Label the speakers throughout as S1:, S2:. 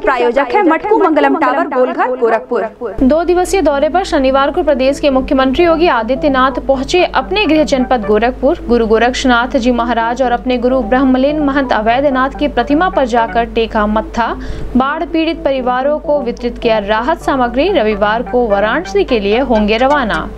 S1: प्रायोजक है मटकू मंगलम टावर, गोलघर, गोरखपुर।
S2: दो दिवसीय दौरे पर शनिवार को प्रदेश के मुख्यमंत्री योगी आदित्यनाथ पहुँचे अपने गृह जनपद गोरखपुर। गुरु गोरक्षनाथ जी महाराज और अपने गुरु ब्रह्मलीन महंत अवैधनाथ की प्रतिमा पर जाकर टेका मत्था। बाढ़ पीड़ित परिवारों को वितरित किया राहत सामग्री। रविवार को वाराणसी के लिए होंगे रवाना।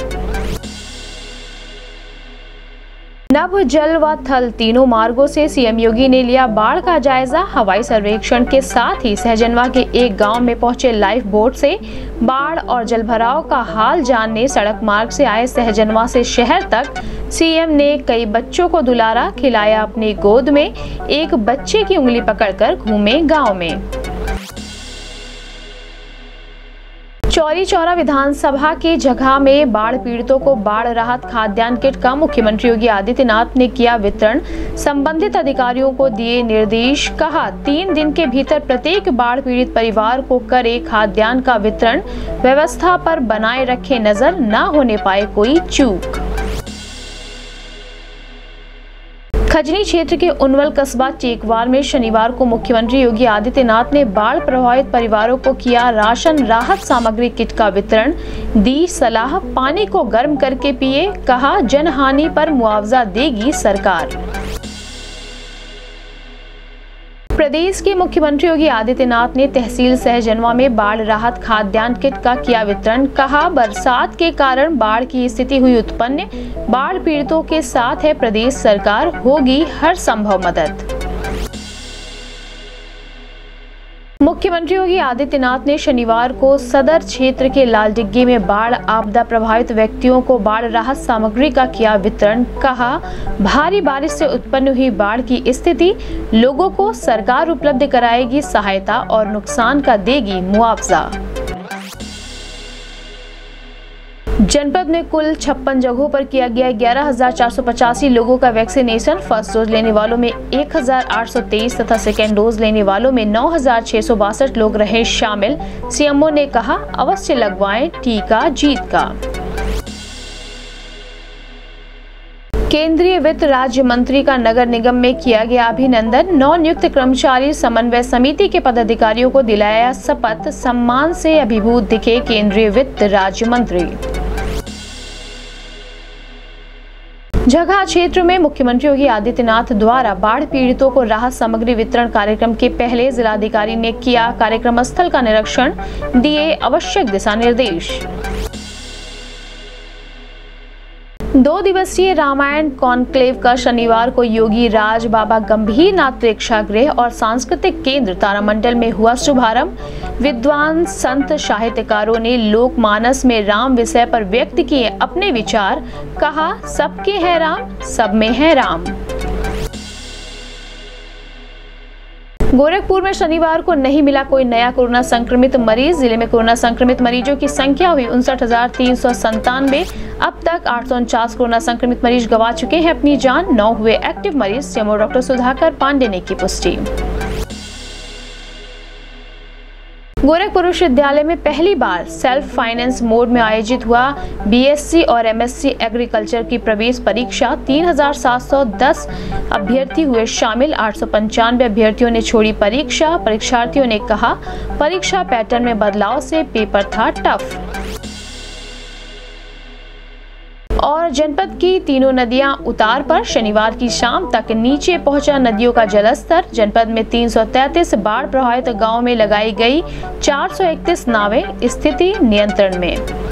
S2: नभ, जल व थल तीनों मार्गों से सीएम योगी ने लिया बाढ़ का जायजा। हवाई सर्वेक्षण के साथ ही सहजनवा के एक गाँव में पहुँचे लाइफ बोट से बाढ़ और जलभराव का हाल जानने सड़क मार्ग से आए सहजनवा से शहर तक सीएम ने कई बच्चों को दुलारा खिलाया अपनी गोद में। एक बच्चे की उंगली पकड़कर घूमे गाँव में। चौरी चौरा विधानसभा की जगह में बाढ़ पीड़ितों को बाढ़ राहत खाद्यान्न किट का मुख्यमंत्री योगी आदित्यनाथ ने किया वितरण। संबंधित अधिकारियों को दिए निर्देश। कहा, तीन दिन के भीतर प्रत्येक बाढ़ पीड़ित परिवार को करे खाद्यान्न का वितरण। व्यवस्था पर बनाए रखे नज़र न होने पाए कोई चूक। खजनी क्षेत्र के उनवल कस्बा चेकवार में शनिवार को मुख्यमंत्री योगी आदित्यनाथ ने बाढ़ प्रभावित परिवारों को किया राशन राहत सामग्री किट का वितरण, दी सलाह, पानी को गर्म करके पिए, कहा जनहानि पर मुआवजा देगी सरकार। प्रदेश के मुख्यमंत्री योगी आदित्यनाथ ने तहसील सहजनवा में बाढ़ राहत खाद्यान्न किट का किया वितरण। कहा, बरसात के कारण बाढ़ की स्थिति हुई उत्पन्न। बाढ़ पीड़ितों के साथ है प्रदेश सरकार, होगी हर संभव मदद। मुख्यमंत्री योगी आदित्यनाथ ने शनिवार को सदर क्षेत्र के लाल डिग्गी में बाढ़ आपदा प्रभावित व्यक्तियों को बाढ़ राहत सामग्री का किया वितरण कहा। भारी बारिश से उत्पन्न हुई बाढ़ की स्थिति लोगों को सरकार उपलब्ध कराएगी सहायता और नुकसान का देगी मुआवजा। जनपद में कुल छप्पन जगहों पर किया गया ग्यारह लोगों का वैक्सीनेशन। फ़र्स्ट डोज लेने वालों में एक हज़ार आठ सौ तेईस तथा सेकेंड डोज लेने वालों में नौ हज़ार छह सौ बासठ लोग रहे शामिल। सीएमओ ने कहा, अवश्य लगवाएँ टीका जीत का। केंद्रीय वित्त राज्य मंत्री का नगर निगम में किया गया अभिनंदन। नौ नियुक्त कर्मचारी समन्वय समिति के पदाधिकारियों को दिलाया शपथ। सम्मान से अभिभूत दिखे केंद्रीय वित्त राज्य मंत्री। जगह क्षेत्र में मुख्यमंत्री योगी आदित्यनाथ द्वारा बाढ़ पीड़ितों को राहत सामग्री वितरण कार्यक्रम के पहले जिलाधिकारी ने किया कार्यक्रम स्थल का निरीक्षण, दिए आवश्यक दिशा निर्देश। दो दिवसीय रामायण कॉन्क्लेव का शनिवार को योगी राज बाबा गंभीर नाथ प्रेक्षागृह और सांस्कृतिक केंद्र तारामंडल में हुआ शुभारंभ। विद्वान संत साहित्यकारों ने लोकमानस में राम विषय पर व्यक्त किए अपने विचार। कहा, सबके है राम, सब में है राम। गोरखपुर में शनिवार को नहीं मिला कोई नया कोरोना संक्रमित मरीज़। ज़िले में कोरोना संक्रमित मरीजों की संख्या हुई उनसठ अब तक आठ सौ उनचास कोरोना संक्रमित मरीज़ गवा चुके हैं। अपनी जान नौ हुए एक्टिव मरीज़। सीएमओ डॉक्टर सुधाकर पांडे ने की पुष्टि। गोरखपुर विश्वविद्यालय में पहली बार सेल्फ फाइनेंस मोड में आयोजित हुआ बीएससी और एमएससी एग्रीकल्चर की प्रवेश परीक्षा। 3710 अभ्यर्थी हुए शामिल। आठ सौ पंचानवे अभ्यर्थियों ने छोड़ी परीक्षा। परीक्षार्थियों ने कहा, परीक्षा पैटर्न में बदलाव से पेपर था टफ। और जनपद की तीनों नदियाँ उतार पर शनिवार की शाम तक नीचे पहुँचा नदियों का जलस्तर। जनपद में 333 बाढ़ प्रभावित गाँव में लगाई गई 431 नावें स्थिति नियंत्रण में।